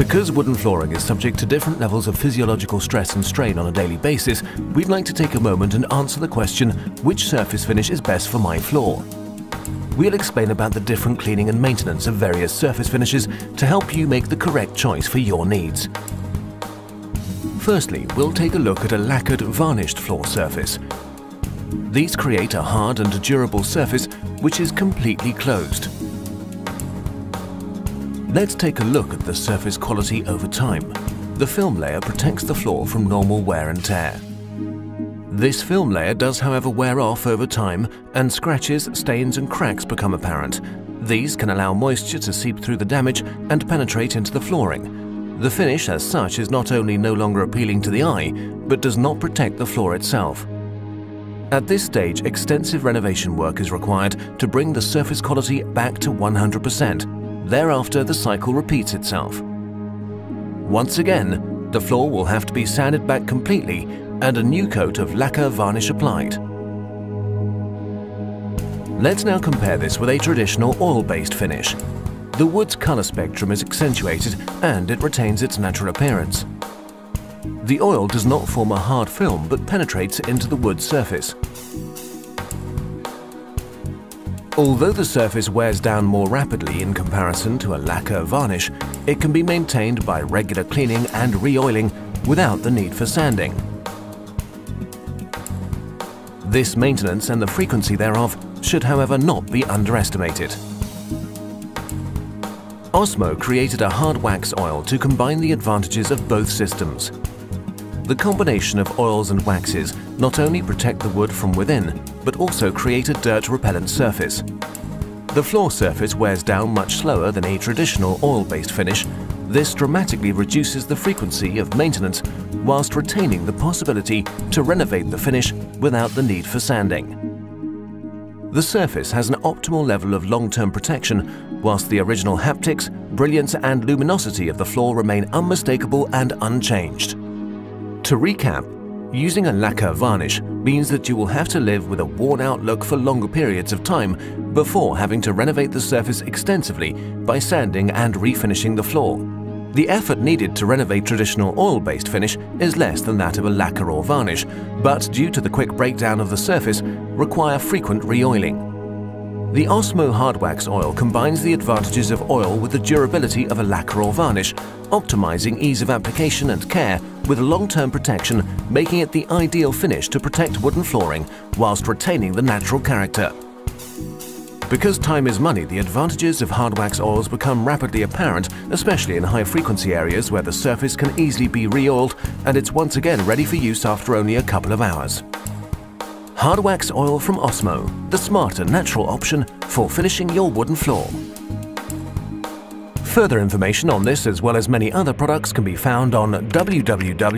Because wooden flooring is subject to different levels of physiological stress and strain on a daily basis, we'd like to take a moment and answer the question, which surface finish is best for my floor? We'll explain about the different cleaning and maintenance of various surface finishes to help you make the correct choice for your needs. Firstly, we'll take a look at a lacquered varnished floor surface. These create a hard and durable surface which is completely closed. Let's take a look at the surface quality over time. The film layer protects the floor from normal wear and tear. This film layer does however wear off over time and scratches, stains and cracks become apparent. These can allow moisture to seep through the damage and penetrate into the flooring. The finish as such is not only no longer appealing to the eye, but does not protect the floor itself. At this stage, extensive renovation work is required to bring the surface quality back to 100%. Thereafter, the cycle repeats itself. Once again, the floor will have to be sanded back completely and a new coat of lacquer varnish applied. Let's now compare this with a traditional oil-based finish. The wood's color spectrum is accentuated and it retains its natural appearance. The oil does not form a hard film but penetrates into the wood surface. Although the surface wears down more rapidly in comparison to a lacquer varnish, it can be maintained by regular cleaning and re-oiling without the need for sanding. This maintenance and the frequency thereof should however not be underestimated. Osmo created a hard wax oil to combine the advantages of both systems. The combination of oils and waxes not only protect the wood from within, but also create a dirt repellent surface. The floor surface wears down much slower than a traditional oil-based finish. This dramatically reduces the frequency of maintenance whilst retaining the possibility to renovate the finish without the need for sanding. The surface has an optimal level of long-term protection, whilst the original haptics, brilliance and luminosity of the floor remain unmistakable and unchanged. To recap, Using a lacquer varnish means that you will have to live with a worn-out look for longer periods of time before having to renovate the surface extensively by sanding and refinishing the floor. The effort needed to renovate traditional oil-based finish is less than that of a lacquer or varnish, but due to the quick breakdown of the surface, require frequent re-oiling. The Osmo Hard Wax oil combines the advantages of oil with the durability of a lacquer or varnish, optimizing ease of application and care with long-term protection, making it the ideal finish to protect wooden flooring whilst retaining the natural character. Because time is money, the advantages of hard wax oils become rapidly apparent, especially in high-frequency areas where the surface can easily be re-oiled and it's once again ready for use after only a couple of hours. Hard wax oil from Osmo, the smarter natural option for finishing your wooden floor. Further information on this as well as many other products can be found on www.osmo.com.